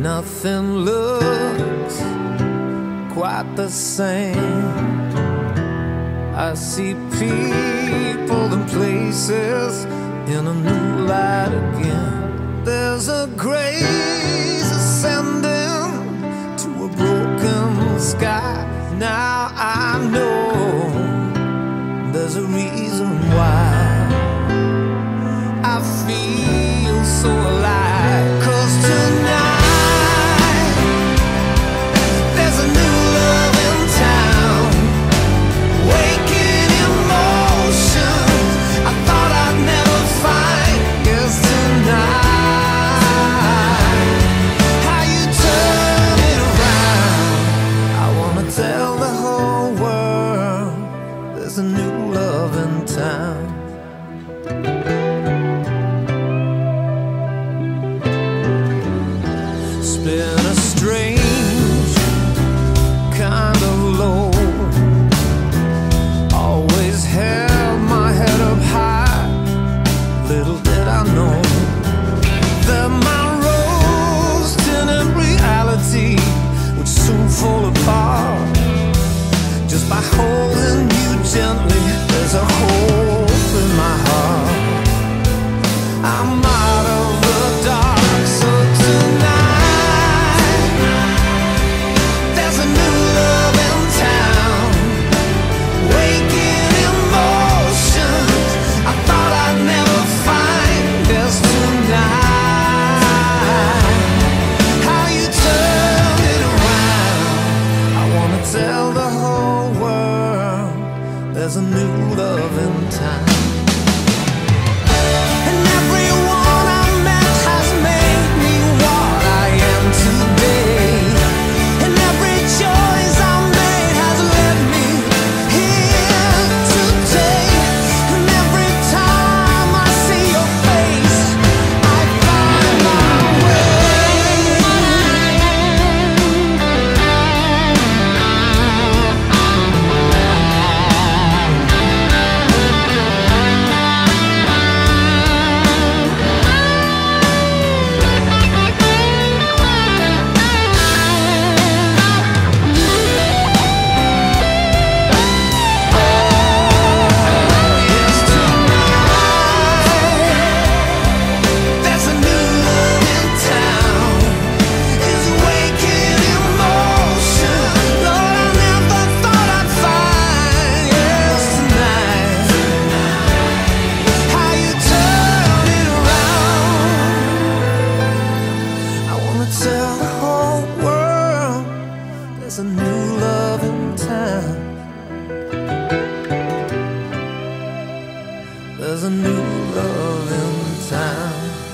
Nothing looks quite the same. I see people and places in a new light again. There's a grace ascending to a broken sky. Now I know there's a reason why I feel so alive. sound. Spin a string. by holding you gently there's a hole. there's a new love in town. There's a new love in town.